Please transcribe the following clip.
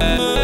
Uh,